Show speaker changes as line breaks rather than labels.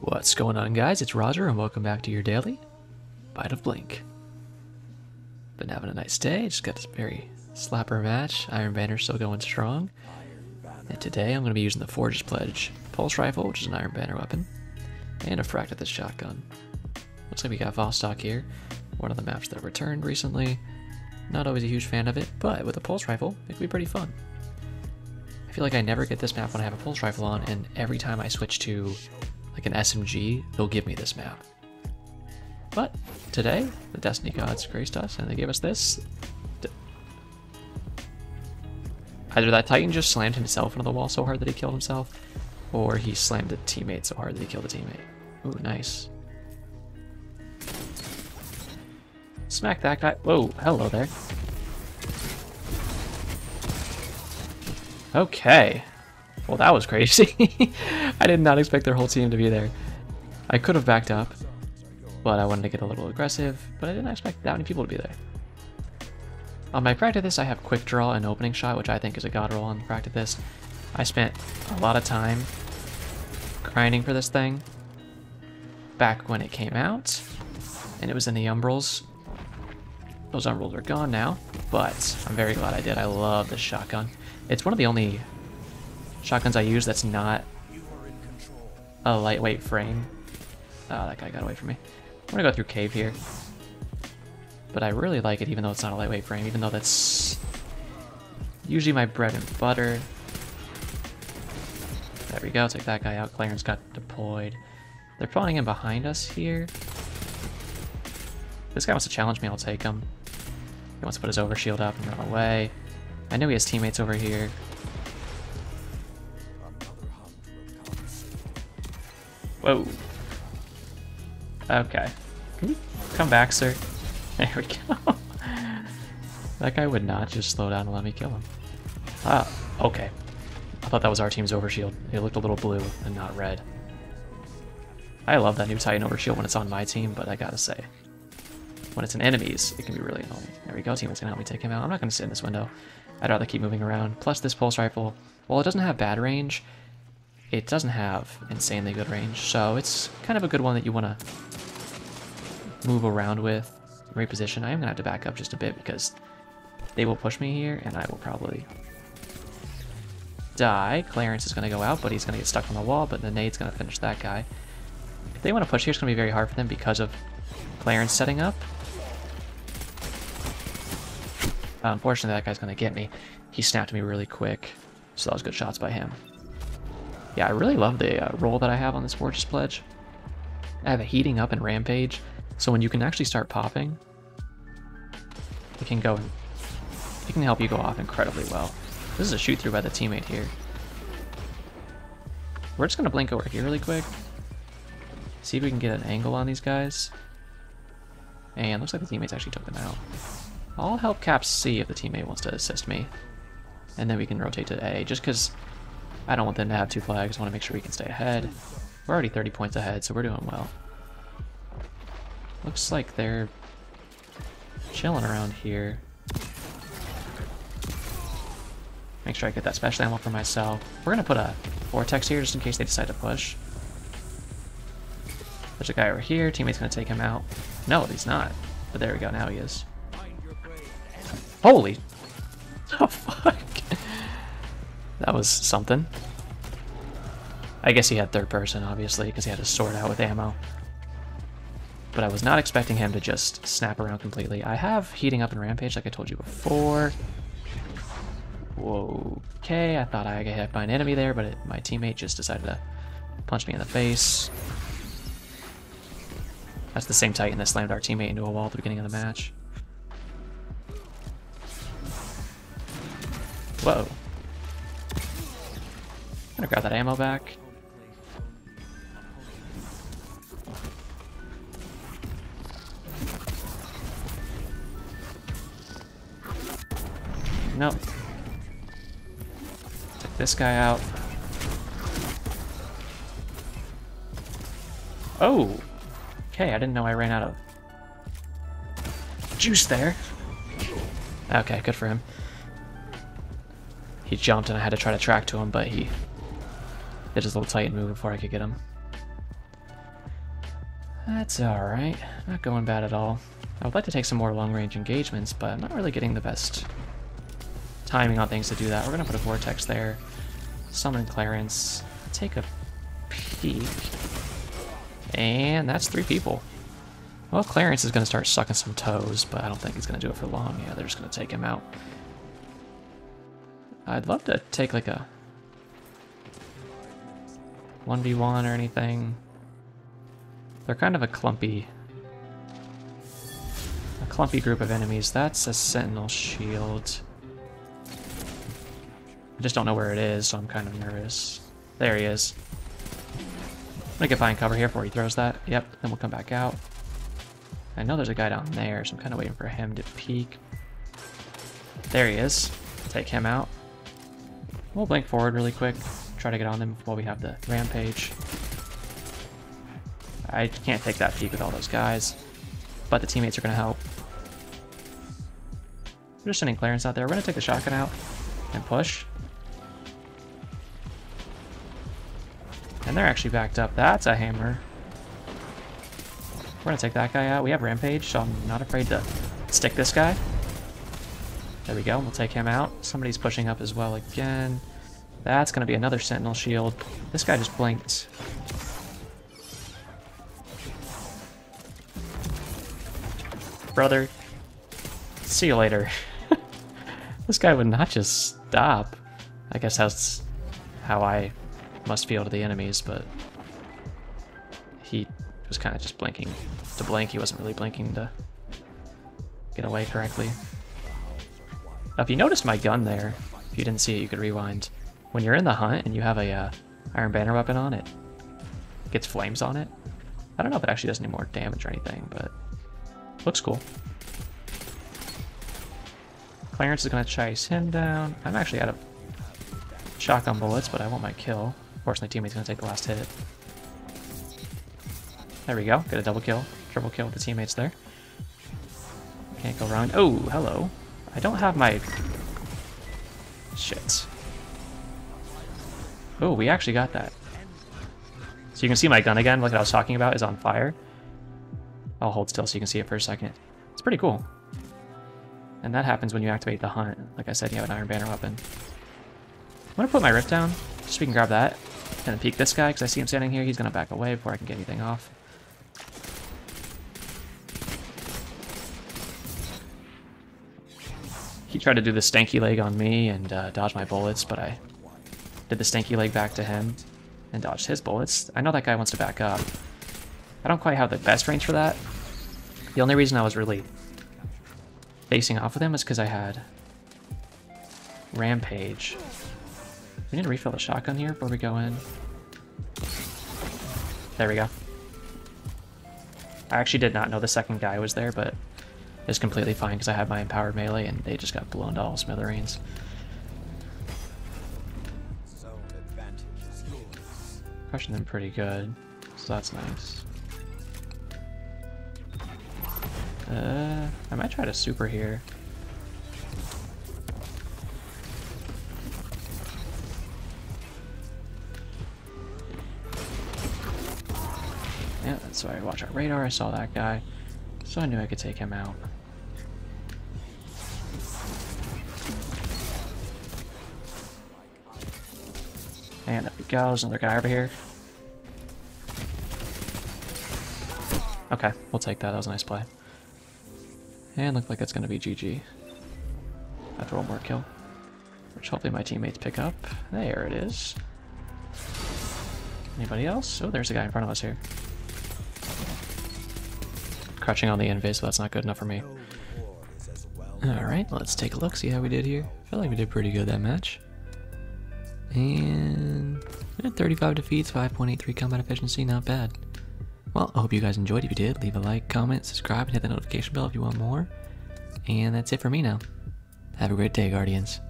What's going on, guys? It's Roger, and welcome back to your daily Bite of Blink. Been having a nice day. Just got this very slapper match. Iron Banner still going strong. And today I'm going to be using the Forge's Pledge Pulse Rifle, which is an Iron Banner weapon, and a Fractethyst shotgun. Looks like we got Vostok here, one of the maps that returned recently. Not always a huge fan of it, but with a Pulse Rifle, it could be pretty fun. I feel like I never get this map when I have a Pulse Rifle on, and every time I switch to like an SMG, they'll give me this map. But today, the Destiny gods graced us and they gave us this. Either that Titan just slammed himself into the wall so hard that he killed himself, or he slammed a teammate so hard that he killed a teammate. Ooh, nice. Smack that guy. Whoa, hello there. Okay. Well, that was crazy. I did not expect their whole team to be there. I could have backed up, but I wanted to get a little aggressive, but I didn't expect that many people to be there. On my Fractethyst, I have quick draw and opening shot, which I think is a god roll on Fractethyst. I spent a lot of time grinding for this thing back when it came out, and it was in the Umbrals. Those Umbrals are gone now, but I'm very glad I did. I love this shotgun. It's one of the only shotguns I use that's not a lightweight frame. Oh, that guy got away from me. I'm gonna go through cave here. But I really like it even though it's not a lightweight frame, even though that's usually my bread and butter. There we go, take that guy out. Clarence got deployed. They're pulling in behind us here. This guy wants to challenge me, I'll take him. He wants to put his overshield up and run away. I know he has teammates over here. Whoa. Okay. Can come back, sir? There we go. that guy would not just slow down and let me kill him. Ah, okay. I thought that was our team's overshield. It looked a little blue and not red. I love that new Titan overshield when it's on my team, but I gotta say, when it's an enemy's, it can be really annoying. There we go, Team teammate's gonna help me take him out. I'm not gonna sit in this window. I'd rather keep moving around. Plus this pulse rifle, while it doesn't have bad range, it doesn't have insanely good range, so it's kind of a good one that you want to move around with, reposition. I am going to have to back up just a bit because they will push me here, and I will probably die. Clarence is going to go out, but he's going to get stuck on the wall, but the nade's going to finish that guy. If they want to push here, it's going to be very hard for them because of Clarence setting up. unfortunately, that guy's going to get me. He snapped me really quick, so that was good shots by him. Yeah, I really love the uh, roll that I have on this Forge's Pledge. I have a heating up and rampage, so when you can actually start popping, it can go, and it can help you go off incredibly well. This is a shoot through by the teammate here. We're just gonna blink over here really quick. See if we can get an angle on these guys. And looks like the teammates actually took them out. I'll help Caps see if the teammate wants to assist me. And then we can rotate to A, just because I don't want them to have two flags. I want to make sure we can stay ahead. We're already 30 points ahead, so we're doing well. Looks like they're chilling around here. Make sure I get that special ammo for myself. We're going to put a vortex here just in case they decide to push. There's a guy over here. Teammate's going to take him out. No, he's not. But there we go. Now he is. Holy... Oh, fuck. That was something. I guess he had third person, obviously, because he had his sword out with ammo. But I was not expecting him to just snap around completely. I have heating up and rampage, like I told you before. Whoa. Okay, I thought I got hit by an enemy there, but it, my teammate just decided to punch me in the face. That's the same Titan that slammed our teammate into a wall at the beginning of the match. Whoa. Gonna grab that ammo back. Nope. Take this guy out. Oh! Okay, I didn't know I ran out of juice there. Okay, good for him. He jumped and I had to try to track to him, but he did his little Titan move before I could get him. That's alright. Not going bad at all. I would like to take some more long-range engagements, but I'm not really getting the best timing on things to do that. We're going to put a Vortex there. Summon Clarence. Take a peek. And that's three people. Well, Clarence is going to start sucking some toes, but I don't think he's going to do it for long. Yeah, they're just going to take him out. I'd love to take like a 1v1 or anything. They're kind of a clumpy a clumpy group of enemies. That's a sentinel shield. I just don't know where it is, so I'm kind of nervous. There he is. I'm gonna get behind cover here before he throws that. Yep, then we'll come back out. I know there's a guy down there, so I'm kind of waiting for him to peek. There he is. Take him out. We'll blink forward really quick. Try to get on them while we have the rampage. I can't take that peek with all those guys, but the teammates are going to help. We're just sending Clarence out there. We're going to take the shotgun out and push. And they're actually backed up. That's a hammer. We're going to take that guy out. We have Rampage, so I'm not afraid to stick this guy. There we go. We'll take him out. Somebody's pushing up as well again. That's going to be another Sentinel shield. This guy just blinked. brother. See you later. this guy would not just stop. I guess that's how I must feel to the enemies, but he was kind of just blinking to blink. He wasn't really blinking to get away correctly. Now, if you noticed my gun there, if you didn't see it, you could rewind. When you're in the hunt and you have a uh, Iron Banner weapon on it, gets flames on it. I don't know if it actually does any more damage or anything, but Looks cool. Clarence is going to chase him down. I'm actually out of shotgun bullets, but I want my kill. Fortunately, teammate's going to take the last hit. There we go. Get a double kill. Triple kill with the teammates there. Can't go wrong. Oh, hello. I don't have my... Shit. Oh, we actually got that. So you can see my gun again, like I was talking about, is on fire. I'll hold still so you can see it for a second. It's pretty cool. And that happens when you activate the hunt. Like I said, you have an Iron Banner weapon. I'm to put my Rift down, just so we can grab that. And peek this guy, because I see him standing here. He's to back away before I can get anything off. He tried to do the stanky leg on me and uh, dodge my bullets, but I did the stanky leg back to him and dodged his bullets. I know that guy wants to back up. I don't quite have the best range for that. The only reason I was really facing off with him is because I had Rampage. We need to refill the shotgun here before we go in. There we go. I actually did not know the second guy was there, but it's completely fine because I had my empowered melee and they just got blown to all smithereens. Crushing them pretty good, so that's nice. Uh, I might try to super here. Yeah, that's why I watch our radar. I saw that guy, so I knew I could take him out. And there he goes, another guy over here. Okay, we'll take that. That was a nice play. And look like it's going to be GG. After one more kill. Which hopefully my teammates pick up. There it is. Anybody else? Oh, there's a guy in front of us here. Crouching on the invis, so that's not good enough for me. Alright, let's take a look, see how we did here. I feel like we did pretty good that match. And 35 defeats, 5.83 combat efficiency, not bad. Well, I hope you guys enjoyed. If you did, leave a like, comment, subscribe, and hit the notification bell if you want more. And that's it for me now. Have a great day, Guardians.